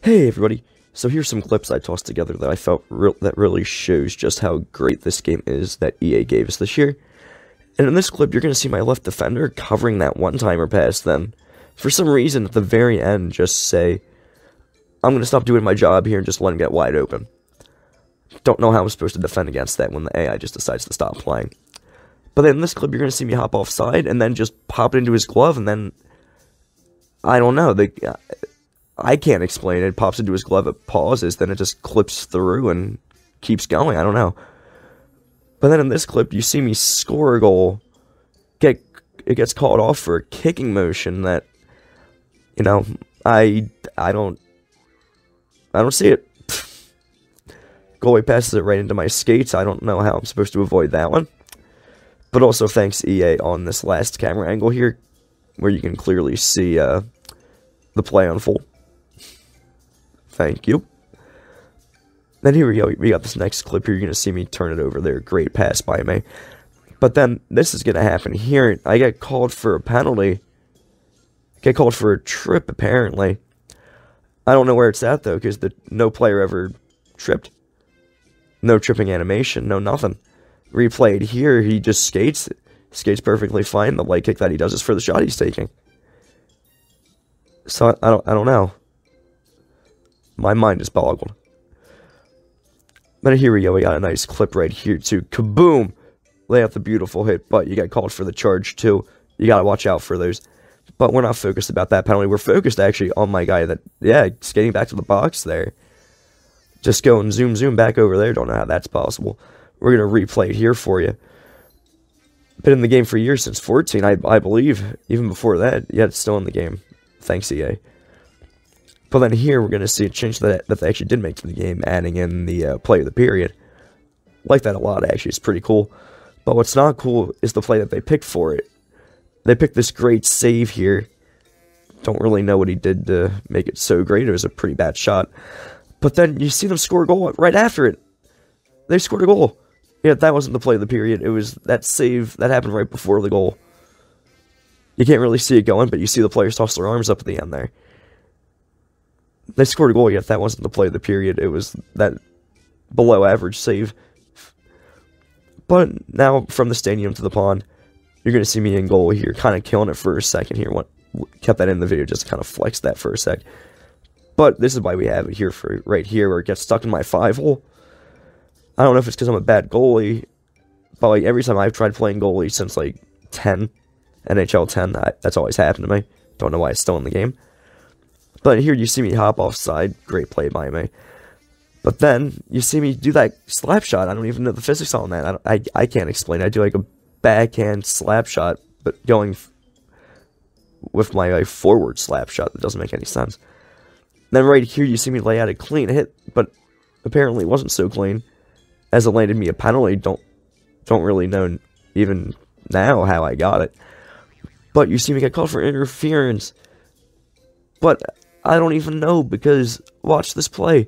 Hey everybody! So here's some clips I tossed together that I felt re that really shows just how great this game is that EA gave us this year. And in this clip, you're going to see my left defender covering that one-timer pass then. For some reason, at the very end, just say, I'm going to stop doing my job here and just let him get wide open. Don't know how I'm supposed to defend against that when the AI just decides to stop playing. But then in this clip, you're going to see me hop offside and then just pop it into his glove and then... I don't know, the... Uh, I can't explain it. It pops into his glove, it pauses, then it just clips through and keeps going. I don't know. But then in this clip, you see me score a goal. Get it gets called off for a kicking motion that, you know, I I don't I don't see it. Goalie passes it right into my skates. I don't know how I'm supposed to avoid that one. But also thanks EA on this last camera angle here, where you can clearly see uh, the play unfold. Thank you. Then here we go. We got this next clip here. You're going to see me turn it over there. Great pass by me. But then this is going to happen here. I get called for a penalty. Get called for a trip, apparently. I don't know where it's at, though, because the no player ever tripped. No tripping animation, no nothing. Replayed here, he just skates. Skates perfectly fine. The leg kick that he does is for the shot he's taking. So I don't I don't know. My mind is boggled. But here we go. We got a nice clip right here, too. Kaboom! Lay out the beautiful hit, but you got called for the charge, too. You got to watch out for those. But we're not focused about that penalty. We're focused, actually, on my guy that, yeah, skating back to the box there. Just go and zoom, zoom back over there. Don't know how that's possible. We're going to replay it here for you. Been in the game for years, since 14, I, I believe. Even before that, yet it's still in the game. Thanks, EA. But then here we're going to see a change that, that they actually did make to the game, adding in the uh, play of the period. Like that a lot, actually. It's pretty cool. But what's not cool is the play that they picked for it. They picked this great save here. Don't really know what he did to make it so great. It was a pretty bad shot. But then you see them score a goal right after it. They scored a goal. Yeah, that wasn't the play of the period. It was that save that happened right before the goal. You can't really see it going, but you see the players toss their arms up at the end there they scored a goal, yet that wasn't the play of the period. It was that below average save. But now from the stadium to the pond, you're going to see me in goal here, kind of killing it for a second here. What kept that in the video just kind of flex that for a sec. But this is why we have it here for right here where it gets stuck in my five hole. I don't know if it's because I'm a bad goalie, but like every time I've tried playing goalie since like 10, NHL 10, I, that's always happened to me. Don't know why it's still in the game. But here you see me hop offside. Great play by me. But then you see me do that slap shot. I don't even know the physics on that. I, I, I can't explain. I do like a backhand slap shot, but going with my like, forward slap shot. That doesn't make any sense. Then right here you see me lay out a clean hit, but apparently it wasn't so clean. As it landed me a penalty, don't don't really know even now how I got it. But you see me get called for interference. But I don't even know because watch this play.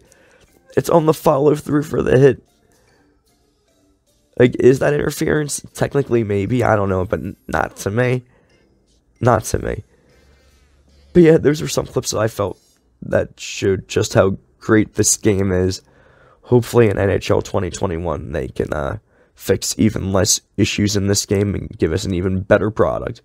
It's on the follow through for the hit. Like, is that interference? Technically, maybe. I don't know, but not to me. Not to me. But yeah, those are some clips that I felt that showed just how great this game is. Hopefully, in NHL 2021, they can uh, fix even less issues in this game and give us an even better product.